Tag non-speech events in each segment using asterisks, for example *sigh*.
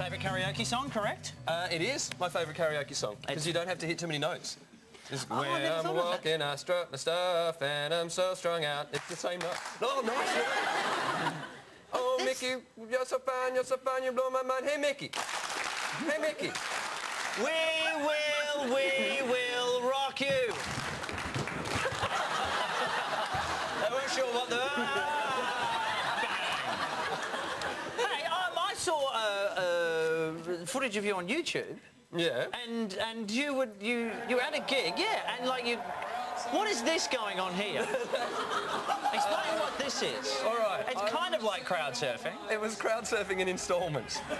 Favourite karaoke song, correct? Uh, it is my favourite karaoke song because you don't have to hit too many notes. Just, Oh, when I'm walking, I strut my stuff and I'm so strung out. It's the same note. Oh, nice. *laughs* oh, Mickey, you're so fine, you're so fine, you blow my mind. Hey, Mickey. Hey, Mickey. We will, we will rock you. *laughs* I weren't sure what the... hey, um, I saw uh, uh, footage of you on YouTube. Yeah. And and you would you you at a gig, yeah, and like you, what is this going on here? *laughs* Explain what this is. All right, It's I- kind of like crowd surfing. It was crowd surfing in instalments. I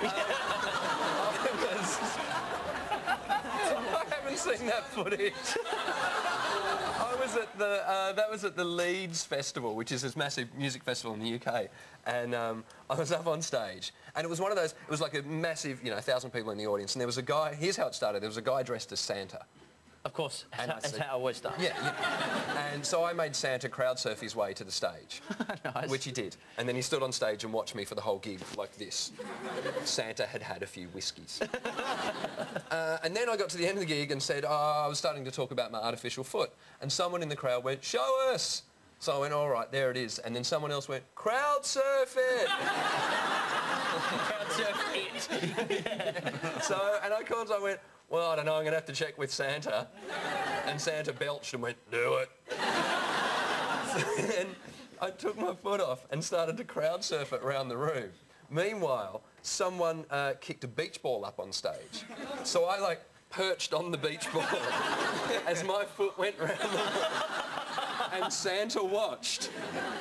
was- *laughs* *laughs* I haven't seen that footage. Was at the uh, that was at the Leeds Festival, which is this massive music festival in the UK, and um, I was up on stage, and it was one of those. It was like a massive, you know, thousand people in the audience, and there was a guy. Here's how it started. There was a guy dressed as Santa. Of course, that's, And how, I that's how it always starts. Yeah, yeah. And so I made Santa crowd surf his way to the stage, *laughs* Nice. which he did. And then he stood on stage and watched me for the whole gig like this. Santa had had a few whiskies. *laughs* uh, and then I got to the end of the gig and said, oh, I was starting to talk about my artificial foot. And someone in the crowd went, show us. So I went, all right, there it is. And then someone else went, crowd surf it. *laughs* It. *laughs* so, and I called, so I went, well, I don't know, I'm going to have to check with Santa. And Santa belched and went, do it. *laughs* Then I took my foot off and started to crowd surf it around the room. Meanwhile, someone uh, kicked a beach ball up on stage. So I like perched on the beach ball *laughs* as my foot went round the room. And Santa watched.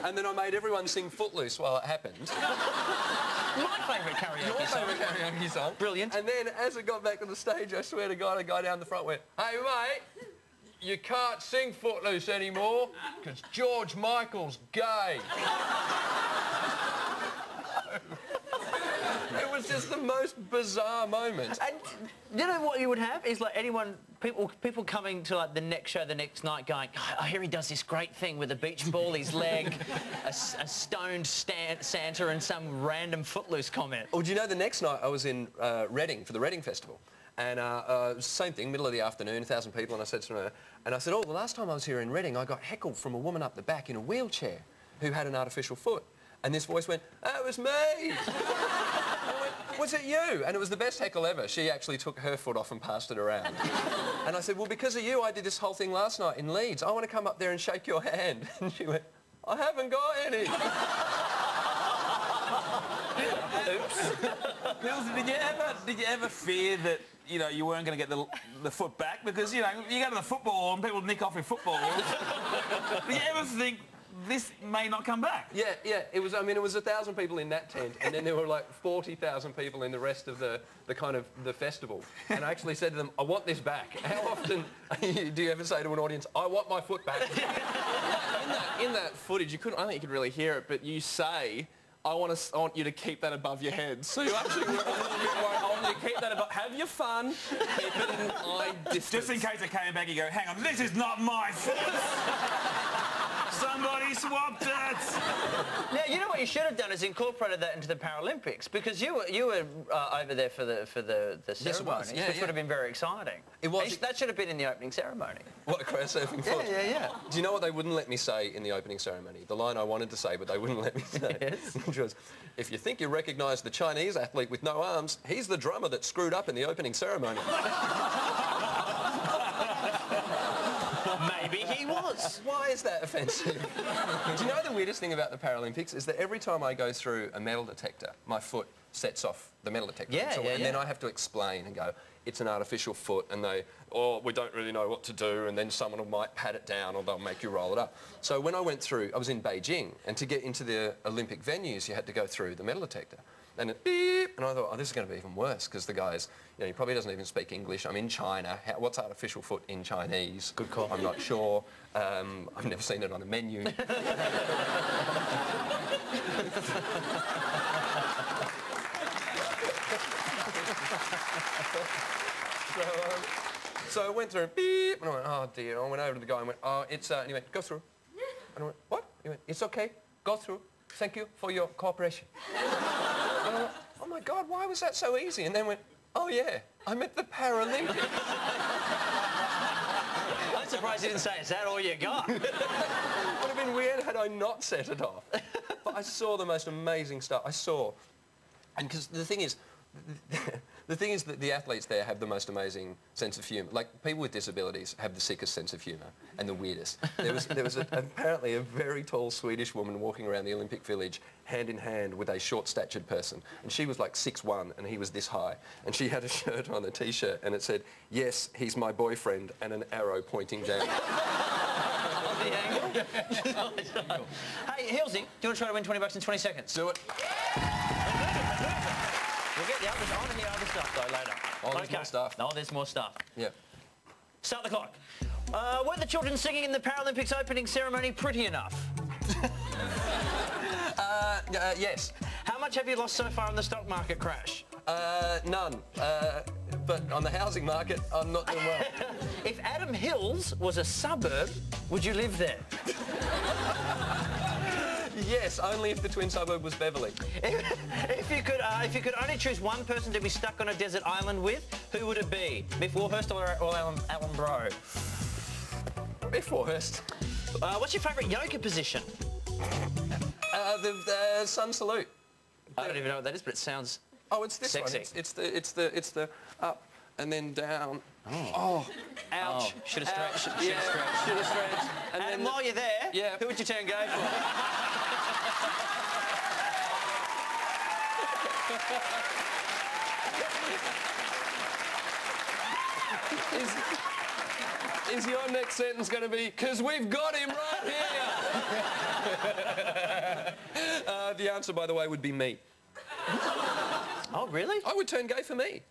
And then I made everyone sing Footloose while it happened. My favourite karaoke Your song. favourite karaoke song. Brilliant. And then as it got back to the stage, I swear to God, a guy down the front went, hey, mate, you can't sing Footloose anymore because George Michael's gay. *laughs* just the most bizarre moment. And you know what you would have is like anyone, people, people coming to like the next show the next night, going, "Oh, I hear he does this great thing with a beach ball, his leg, *laughs* a stoned Stan- Santa, and some random footloose comment. Well, do you know the next night I was in uh, Reading for the Reading Festival. And uh, uh, same thing, middle of the afternoon, a thousand people, and I said to her, and I said, oh, the last time I was here in Reading, I got heckled from a woman up the back in a wheelchair who had an artificial foot. And this voice went, that was me. *laughs* I went, was it you? And it was the best heckle ever. She actually took her foot off and passed it around. *laughs* and I said, well, because of you, I did this whole thing last night in Leeds. I want to come up there and shake your hand. *laughs* And she went, I haven't got any. *laughs* Oops. Pilsy, did you ever did you ever fear that you know you weren't going to get the the foot back because you know you go to the football and people nick off your football. did you ever think this may not come back? Yeah, yeah. It was. I mean, it was a thousand people in that tent, and then there were like forty thousand people in the rest of the the kind of the festival. And I actually said to them, "I want this back." *laughs* How often *laughs* do you ever say to an audience, "I want my foot back"? *laughs* in that, in that footage, you couldn't. I don't think you could really hear it, but you say, "I want to. I want you to keep that above your head." So you actually were a little bit worried. I want you to keep that above. Have your fun. Keep it in eye distance. Just in case I came back, you go, hang on, this is not my foot. Somebody swapped it. Now you know what you should have done is incorporated that into the Paralympics because you were you were uh, over there for the for the the it was. Yeah, which yeah. would have been very exciting. It was. That should have been in the opening ceremony. What a crowd surfing foot. yeah, yeah. Do you know what they wouldn't let me say in the opening ceremony? The line I wanted to say, but they wouldn't let me say. *laughs* Yes. Which was, if you think you recognise the Chinese athlete with no arms, he's the drummer that screwed up in the opening ceremony. *laughs* Maybe he *laughs* was. Why is that offensive? Do you know the weirdest thing about the Paralympics is that every time I go through a metal detector, my foot sets off the metal detector. Yeah, So- yeah, and then. I have to explain and go, it's an artificial foot, and they, oh, we don't really know what to do, and then someone might pat it down or they'll make you roll it up. So when I went through, I was in Beijing, and to get into the Olympic venues, you had to go through the metal detector. And it beep, and I thought, oh, this is going to be even worse because the guy's, you know, he probably doesn't even speak English. I'm in China. How, what's artificial foot in Chinese? Good call. I'm not sure. Um, I've never seen it on a menu. *laughs* so, um, so I went through, beep, and I went, oh dear. I went over to the guy and went, oh, it's, uh, and he went, go through. *laughs* And I went, what? He went, it's okay, go through. Thank you for your cooperation. I oh my God, why was that so easy? And then went, oh yeah, I'm at the Paralympics. I'm surprised you didn't say, is that all you got? *laughs* it Would have been weird had I not set it off. But I saw the most amazing stuff. I saw, and because the thing is, the thing is that the athletes there have the most amazing sense of humour. Like people with disabilities have the sickest sense of humour and the weirdest. There was there was a, apparently a very tall Swedish woman walking around the Olympic Village hand in hand with a short-statured person, and she was like six one and he was this high, and she had a shirt on, a t-shirt, and it said, "Yes, he's my boyfriend," and an arrow pointing down. the *laughs* angle. hey, Hilsey, do you want to try to win 20 bucks in 20 seconds? Do it. The others on and the other stuff, though, later. Oh, there's more stuff. No, there's more stuff. Yeah. Start the clock. Uh, were the children singing in the Paralympics opening ceremony pretty enough? *laughs* Uh, uh, yes. How much have you lost so far in the stock market crash? Uh, none. Uh, but on the housing market, I'm not doing well. *laughs* If Adam Hills was a suburb, would you live there? *laughs* yes, only if the twin suburb was Beverly. if you could, uh, if you could only choose one person to be stuck on a desert island with, who would it be? Myf Warhurst or, or Alan, Alan Brough? Myf Warhurst. Uh, what's your favourite yoga position? Uh, the, the sun salute. I don't even know what that is, but it sounds. Oh, it's this Sexy. one. It's, it's the it's the it's the up and then down. Oh. Ouch! Should have stretched. Should have Yeah, stretched. should have stretched. And And then while you're there, Yeah. who would you turn gay for? Is, is your next sentence going to be because we've got him right here? *laughs* uh, the answer, by the way, would be me. oh, really? I would turn gay for me.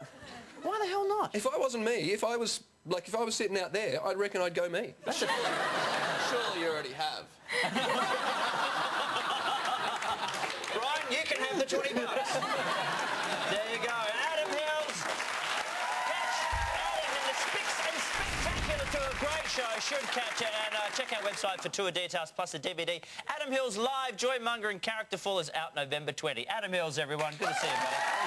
Why the hell not? If I wasn't me, if I was like if I was sitting out there, I'd reckon I'd go me. *laughs* Surely you already have. *laughs* You can have the 20 bucks. there you go. Adam Hills. Catch Adam in the Spicks and Spectacular Tour. Great show. Should catch it. And uh, check our website for tour details plus the DVD. Adam Hills live. Joymonger and Character Full is out November 20. Adam Hills, everyone. Good to see you, buddy.